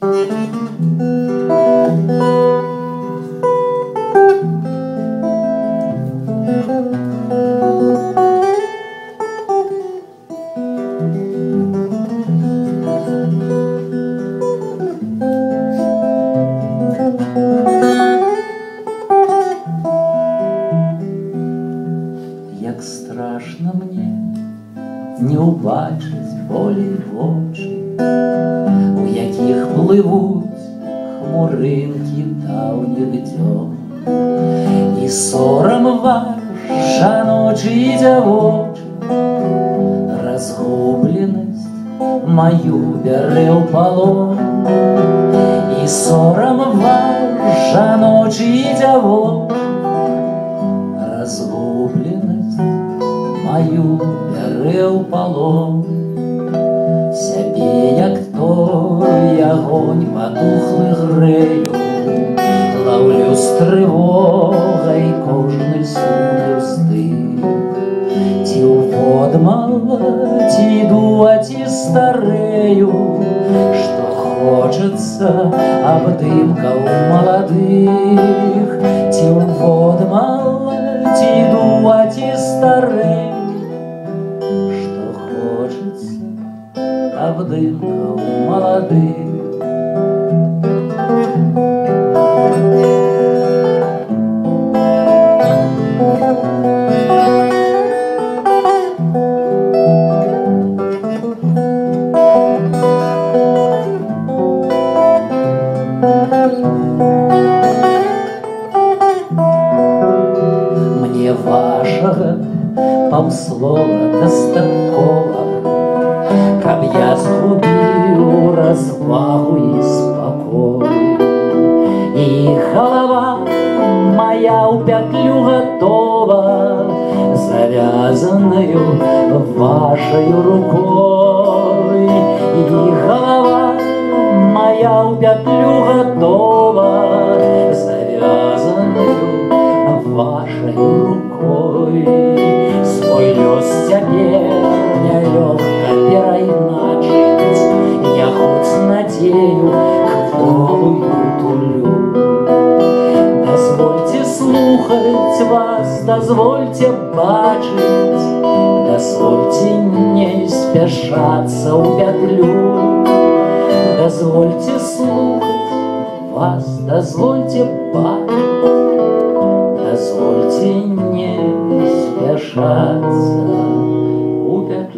Як страшно мне не убачить волі в очі, пливуть хмуринки давніх дьом, і сором ваш жаночий дявочий, разгубленность мою бере в полон, і сором ваш жаночий дявочий, огонь потухлих грею, Ловлю з тривогой кожний сон стих. Ті уводмал, ті йду, а ті старею, Что хочется обдымка у молодых. Ті уводмал, ті йду, а ті старею, Что хочется обдымка у молодых. вашего паўслова дастаткова, Каб я згубіў развагу і спакой. І голова моя ў пятлю готова, Завязанную вашей рукой. И голова моя ў пятлю готова, Завязанную вашей рукой. Свой лёс цяпер нялёгка перайначыць, Я хоць надзею кволую тулю. Дозвольте слухаць вас, дозвольте бачыць, Дозвольте не спяшацца ў пятлю. Дозвольте слухаць вас, дозвольте бачыць, Chance, oh that